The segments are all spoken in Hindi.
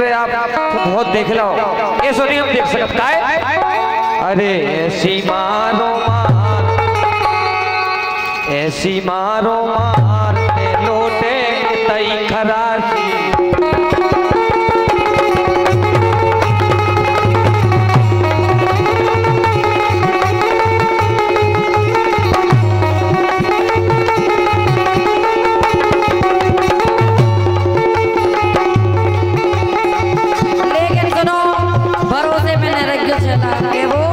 पे आप बहुत देख लो ये सो नहीं हम देख सकता। है अरे ऐसी मारो मार। ऐसी मारो मार। चला रहा है। वो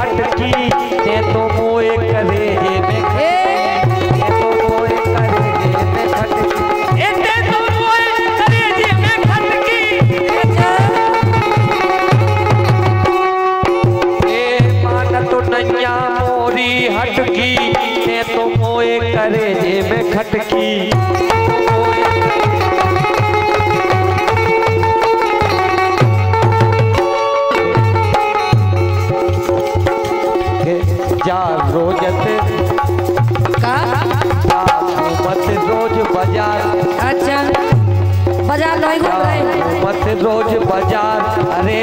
हट बाज़ार नहीं घूम रहे मत रोज बाज़ार अरे